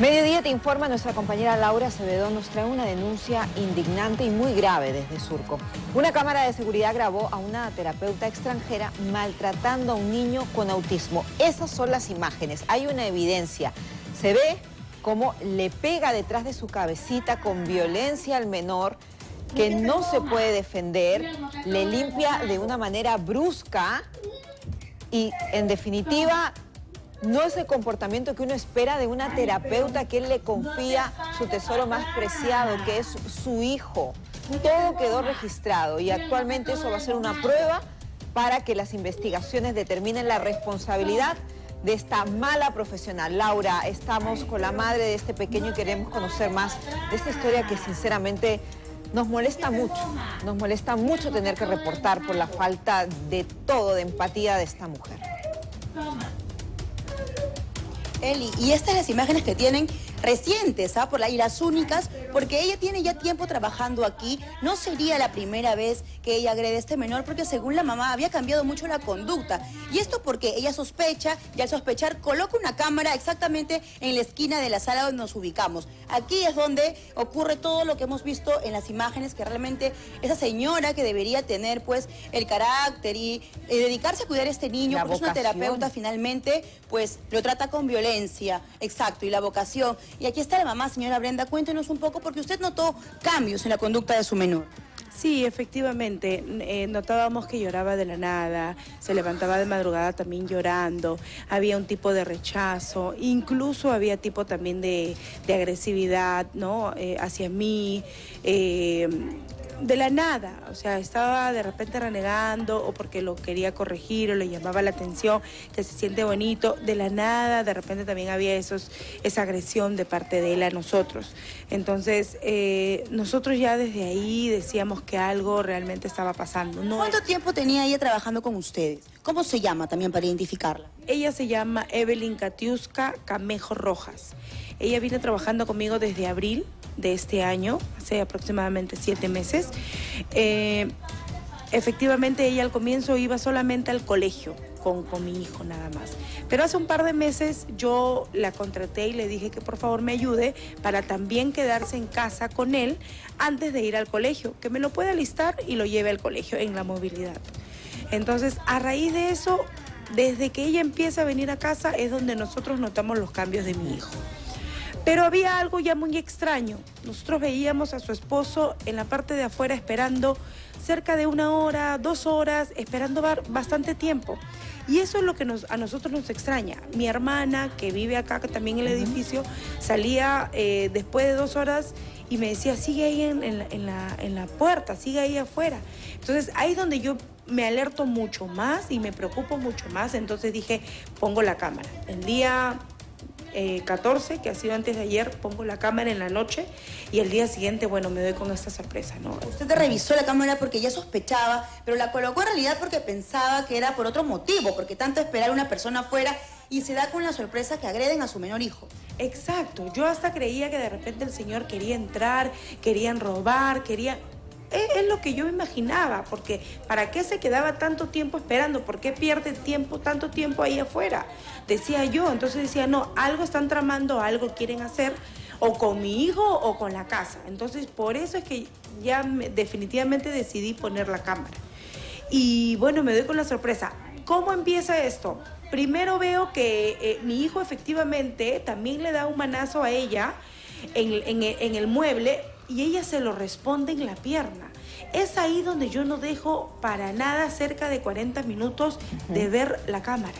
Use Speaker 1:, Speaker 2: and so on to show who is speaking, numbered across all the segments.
Speaker 1: Mediodía te informa nuestra compañera Laura Acevedo nos trae una denuncia indignante y muy grave desde Surco. Una cámara de seguridad grabó a una terapeuta extranjera maltratando a un niño con autismo. Esas son las imágenes, hay una evidencia. Se ve cómo le pega detrás de su cabecita con violencia al menor que no se puede defender, le limpia de una manera brusca y en definitiva no es el comportamiento que uno espera de una terapeuta que él le confía su tesoro más preciado, que es su hijo. Todo quedó registrado y actualmente eso va a ser una prueba para que las investigaciones determinen la responsabilidad de esta mala profesional. Laura, estamos con la madre de este pequeño y queremos conocer más de esta historia que sinceramente nos molesta mucho. Nos molesta mucho tener que reportar por la falta de todo, de empatía de esta mujer.
Speaker 2: Eli, y estas las imágenes que tienen recientes, ¿ah? Por la, y las únicas, porque ella tiene ya tiempo trabajando aquí. No sería la primera vez que ella agrede a este menor, porque según la mamá había cambiado mucho la conducta. Y esto porque ella sospecha, y al sospechar coloca una cámara exactamente en la esquina de la sala donde nos ubicamos. Aquí es donde ocurre todo lo que hemos visto en las imágenes, que realmente esa señora que debería tener pues el carácter y, dedicarse a cuidar a este niño, porque es una terapeuta finalmente, pues lo trata con violencia, exacto, y la vocación. Y aquí está la mamá, señora Brenda, cuéntenos un poco porque usted notó cambios en la conducta de su menor.
Speaker 3: Sí, efectivamente, eh, notábamos que lloraba de la nada, se levantaba de madrugada también llorando, había un tipo de rechazo, incluso había tipo también de, agresividad, ¿no? Eh, hacia mí. Eh, de la nada, o sea, estaba de repente renegando o porque lo quería corregir o le llamaba la atención, que se siente bonito, de la nada, de repente también había esos, esa agresión de parte de él a nosotros. Entonces, eh, nosotros ya desde ahí decíamos que algo realmente estaba pasando.
Speaker 2: ¿Cuánto tiempo tenía ella trabajando con ustedes? ¿Cómo se llama también para identificarla?
Speaker 3: Ella se llama Evelyn Katiuska Camejo Rojas. Ella viene trabajando conmigo desde abril de este año, hace aproximadamente siete meses. Eh, efectivamente, ella al comienzo iba solamente al colegio con, con, mi hijo nada más. Pero hace un par de meses yo la contraté y le dije que por favor me ayude para también quedarse en casa con él antes de ir al colegio, que me lo pueda listar y lo lleve al colegio en la movilidad. Entonces, a raíz de eso, desde que ella empieza a venir a casa es donde nosotros notamos los cambios de mi hijo. Pero había algo ya muy extraño. Nosotros veíamos a su esposo en la parte de afuera esperando cerca de una hora, dos horas, esperando bastante tiempo. Y eso es lo que a nosotros nos extraña. Mi hermana, que vive acá también en el edificio, salía eh, después de dos horas y me decía, sigue ahí en, la, en la puerta, sigue ahí afuera. Entonces ahí es donde yo me alerto mucho más y me preocupo mucho más. Entonces dije, pongo la cámara. El día 14, eh, que ha sido antes de ayer, pongo la cámara en la noche y el día siguiente, bueno, me doy con esta sorpresa, ¿no?
Speaker 2: Usted te revisó la cámara porque ya sospechaba, pero la colocó en realidad porque pensaba que era por otro motivo, porque tanto esperar a una persona afuera y se da con la sorpresa que agreden a su menor hijo.
Speaker 3: Exacto, yo hasta creía que de repente el señor quería entrar, querían robar, quería es, lo que yo imaginaba, porque ¿para qué se quedaba tanto tiempo esperando? ¿Por qué pierde tiempo, tanto tiempo ahí afuera? Decía yo, entonces decía, no, algo están tramando, algo quieren hacer, o con mi hijo o con la casa. Entonces, por eso es que ya definitivamente decidí poner la cámara. Y bueno, me doy con la sorpresa. ¿Cómo empieza esto? Primero veo que eh, mi hijo efectivamente también le da un manazo a ella en, en el mueble, y ella se lo responde en la pierna. Es ahí donde yo no dejo para nada cerca de 40 minutos de ver la cámara.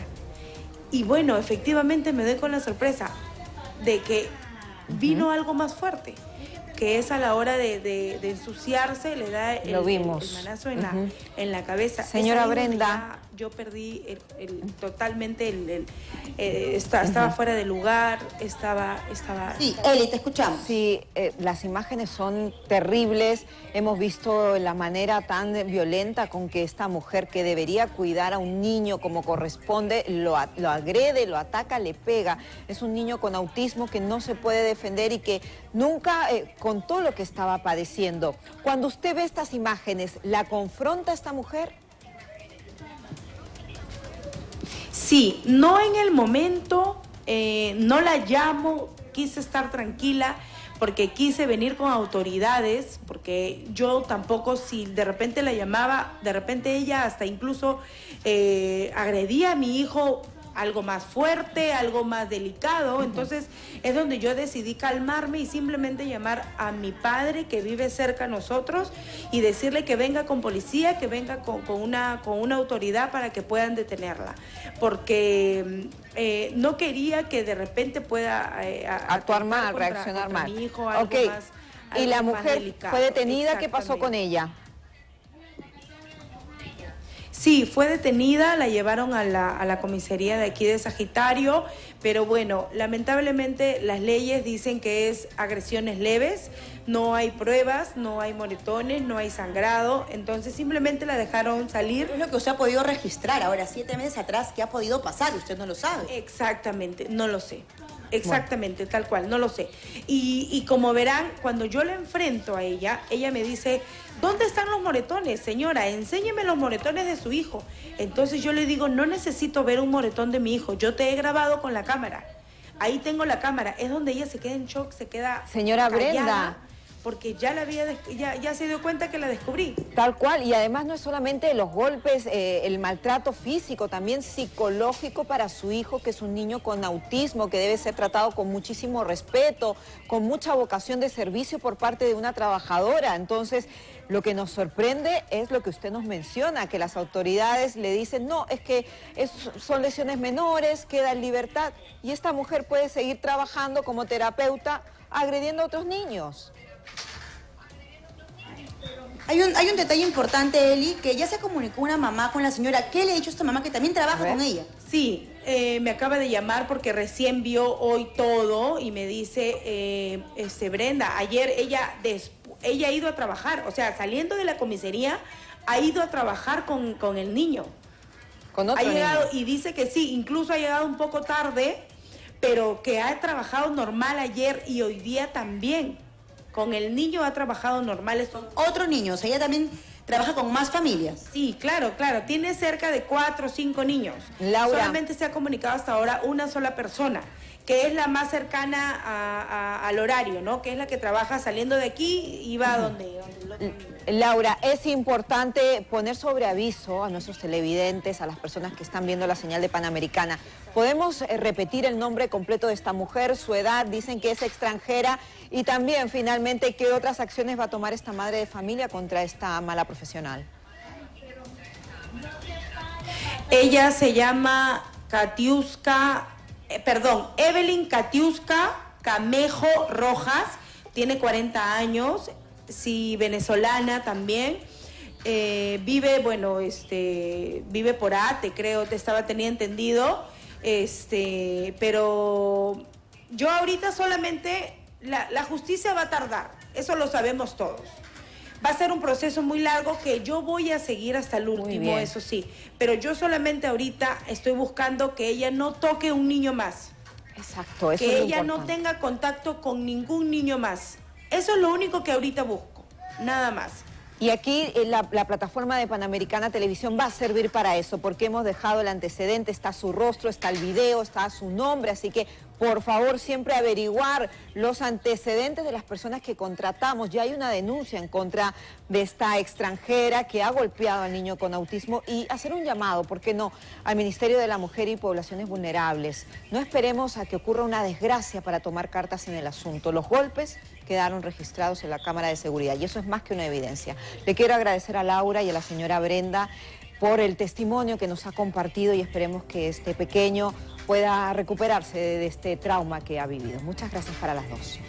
Speaker 3: Y bueno, efectivamente me doy con la sorpresa de que vino algo más fuerte, que es a la hora de, ensuciarse, le da el, manazo en, la, en la cabeza.
Speaker 1: Señora Brenda
Speaker 3: yo perdí totalmente el, eh, estaba fuera de lugar, estaba... estaba
Speaker 2: sí, Eli, te escuchamos.
Speaker 1: Sí, eh, las imágenes son terribles. Hemos visto la manera tan violenta con que esta mujer que debería cuidar a un niño como corresponde, lo, lo agrede, lo ataca, le pega. Es un niño con autismo que no se puede defender y que nunca eh, contó lo que estaba padeciendo. Cuando usted ve estas imágenes, ¿la confronta esta mujer?
Speaker 3: Sí, no en el momento, eh, no la llamo quise estar tranquila porque quise venir con autoridades, porque yo tampoco, si de repente la llamaba, de repente ella hasta incluso eh, agredía a mi hijo algo más fuerte, algo más delicado. Entonces es donde yo decidí calmarme y simplemente llamar a mi padre que vive cerca de nosotros y decirle que venga con policía, que venga con, una, con una autoridad para que puedan detenerla. Porque eh, no quería que de repente pueda
Speaker 1: eh, actuar mal, reaccionar mal. Mi hijo, algo más, y la mujer fue detenida, ¿qué pasó con ella?
Speaker 3: Sí, fue detenida, la llevaron a la, a la, comisaría de aquí de Sagitario, pero bueno, lamentablemente las leyes dicen que es agresiones leves, no hay pruebas, no hay moretones, no hay sangrado, entonces simplemente la dejaron salir.
Speaker 2: Es lo que usted ha podido registrar ahora, siete meses atrás, ¿qué ha podido pasar? Usted no lo sabe.
Speaker 3: Exactamente, no lo sé. Exactamente, tal cual, no lo sé. Y, y, como verán, cuando yo la enfrento a ella, ella me dice, ¿dónde están los moretones, señora? Enséñeme los moretones de su hijo. Entonces yo le digo, no necesito ver un moretón de mi hijo, yo te he grabado con la cámara. Ahí tengo la cámara, es donde ella se queda en shock, se queda...
Speaker 1: Señora Brenda
Speaker 3: porque ya la había ya, ya, se dio cuenta que la descubrí.
Speaker 1: Tal cual, y además no es solamente los golpes, eh, el maltrato físico, también psicológico para su hijo, que es un niño con autismo, que debe ser tratado con muchísimo respeto, con mucha vocación de servicio por parte de una trabajadora. Entonces, lo que nos sorprende es lo que usted nos menciona, que las autoridades le dicen, no, es que son lesiones menores, queda en libertad, y esta mujer puede seguir trabajando como terapeuta agrediendo a otros niños.
Speaker 2: Hay un, hay un detalle importante, Eli, que ya se comunicó una mamá con la señora. ¿Qué le ha dicho esta mamá que también trabaja con ella?
Speaker 3: Sí, eh, me acaba de llamar porque recién vio hoy todo y me dice, eh, este, Brenda, ayer ella, ella ha ido a trabajar, o sea, saliendo de la comisaría, ha ido a trabajar con, el niño.
Speaker 1: Con otro
Speaker 3: ha llegado y dice que sí, incluso ha llegado un poco tarde, pero que ha trabajado normal ayer y hoy día también. Con el niño ha trabajado normal.
Speaker 2: Son otros niños. Ella también trabaja con más familias.
Speaker 3: Sí, claro, claro. Tiene cerca de cuatro o cinco niños.
Speaker 1: Laura.
Speaker 3: Solamente se ha comunicado hasta ahora una sola persona que es la más cercana al horario, ¿no? Que es la que trabaja saliendo de aquí y va a donde,
Speaker 1: Laura, es importante poner sobre aviso a nuestros televidentes, a las personas que están viendo la señal de Panamericana. ¿Podemos eh, repetir el nombre completo de esta mujer, su edad? Dicen que es extranjera y también, finalmente, ¿qué otras acciones va a tomar esta madre de familia contra esta mala profesional?
Speaker 3: Ella se llama Katiuska eh, perdón, Evelyn Katiuska Camejo Rojas, tiene 40 años, sí, venezolana también. Eh, vive, bueno, este, vive por Ate, creo, te estaba tenía entendido. Este, pero yo ahorita solamente la justicia va a tardar, eso lo sabemos todos. Va a ser un proceso muy largo que yo voy a seguir hasta el último, eso sí. Pero yo solamente ahorita estoy buscando que ella no toque un niño más.
Speaker 1: Exacto, eso
Speaker 3: Que ella no tenga contacto con ningún niño más. Eso es lo único que ahorita busco, nada más.
Speaker 1: Y aquí eh, la, plataforma de Panamericana Televisión va a servir para eso, porque hemos dejado el antecedente, está su rostro, está el video, está su nombre, así que por favor siempre averiguar los antecedentes de las personas que contratamos. Ya hay una denuncia en contra de esta extranjera que ha golpeado al niño con autismo y hacer un llamado, ¿por qué no?, al Ministerio de la Mujer y Poblaciones Vulnerables. No esperemos a que ocurra una desgracia para tomar cartas en el asunto. Los golpes quedaron registrados en la Cámara de Seguridad y eso es más que una evidencia. Le quiero agradecer a Laura y a la señora Brenda por el testimonio que nos ha compartido y esperemos que este pequeño pueda recuperarse de este trauma que ha vivido. Muchas gracias para las dos.